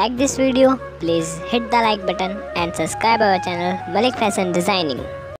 like this video, please hit the like button and subscribe our channel Malik Fashion Designing.